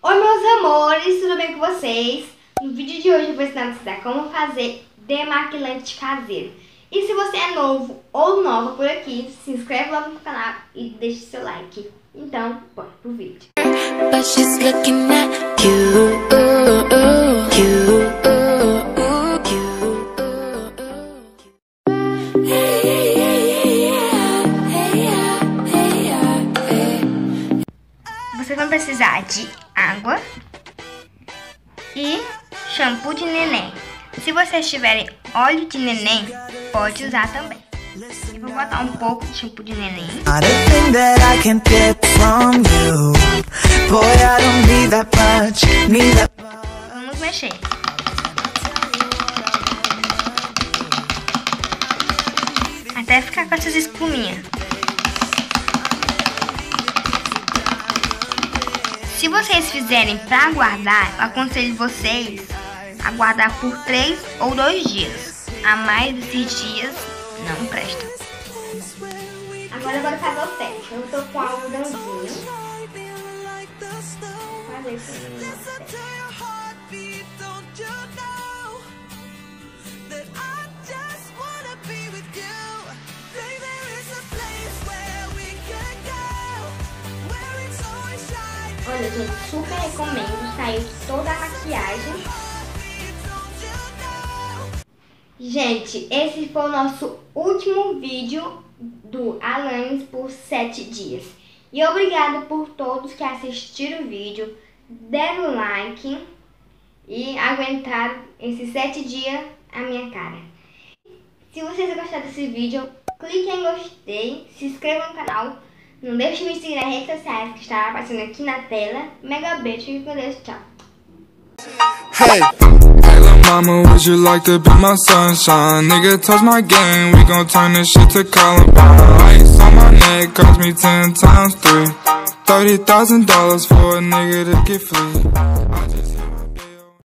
Oi meus amores, tudo bem com vocês? No vídeo de hoje eu vou ensinar vocês como fazer demaquilante caseiro. E se você é novo ou nova por aqui, se inscreve logo no canal e deixe seu like. Então, bora pro vídeo. Vocês vão precisar de água e shampoo de neném. Se vocês tiverem óleo de neném, pode usar também. Eu vou botar um pouco de shampoo de neném. Vamos mexer. Até ficar com essas espuminhas. Se vocês fizerem para guardar, eu aconselho vocês a guardar por 3 ou 2 dias. A mais desses dias não presta. Agora vou fazer o teste. Eu tô com algodãozinho. Fazer isso Olha, gente, super recomendo. Saiu toda a maquiagem. Gente, esse foi o nosso último vídeo do Alanis por 7 dias. E obrigado por todos que assistiram o vídeo, deram like e aguentaram esses 7 dias a minha cara. Se vocês gostaram desse vídeo, clique em gostei, se inscreva no canal não deixe de me seguir nas redes sociais que está aparecendo aqui na tela. Mega beijo e com Deus, tchau. Hey. Mama, would you like to be my sunshine? Nigga, touch my game, we gon' turn this shit to Columbine. Ice on my neck, cost me ten times three. $30,000 for a nigga to get free.